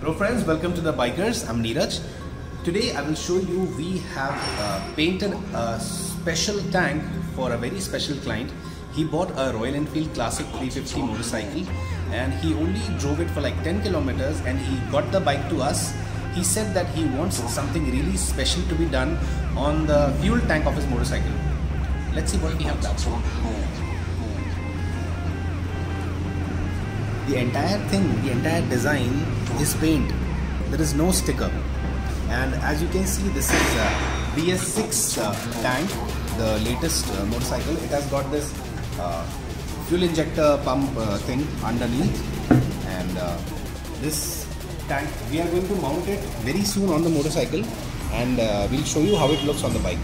Hello friends, welcome to the Bikerz. I'm Neeraj. Today I will show you we have uh, painted a special tank for a very special client. He bought a Royal Enfield Classic 350 motorcycle and he only drove it for like 10 kilometers and he got the bike to us. He said that he wants something really special to be done on the fuel tank of his motorcycle. Let's see what we have done. The entire thing, the entire design is paint. There is no sticker. And as you can see, this is a BS6 uh, tank, the latest uh, motorcycle. It has got this uh, fuel injector pump uh, thing underneath. And uh, this tank, we are going to mount it very soon on the motorcycle. And uh, we'll show you how it looks on the bike.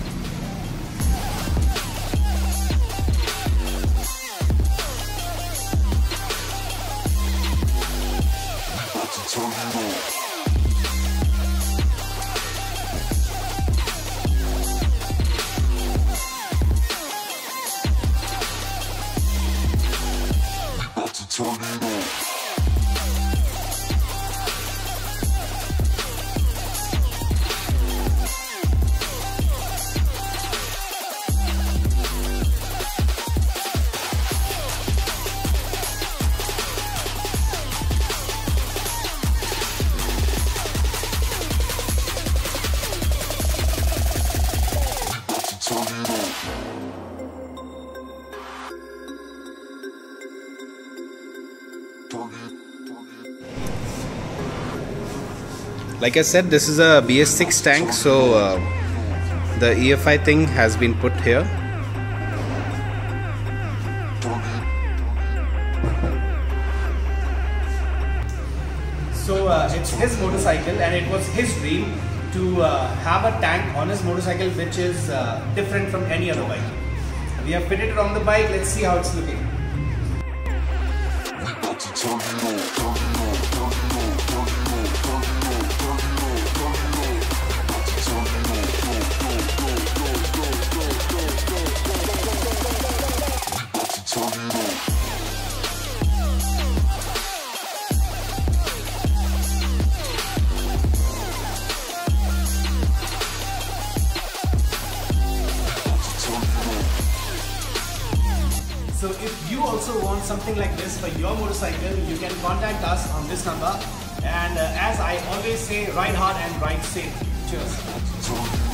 Mix. Like I said, this is a BS6 tank, so uh, the EFI thing has been put here. So uh, it's his motorcycle, and it was his dream to uh, have a tank on his motorcycle which is uh, different from any other bike. We have fitted it on the bike. Let's see how it's looking. So if you also want something like this for your motorcycle, you can contact us on this number. And uh, as I always say, ride hard and ride safe. Cheers.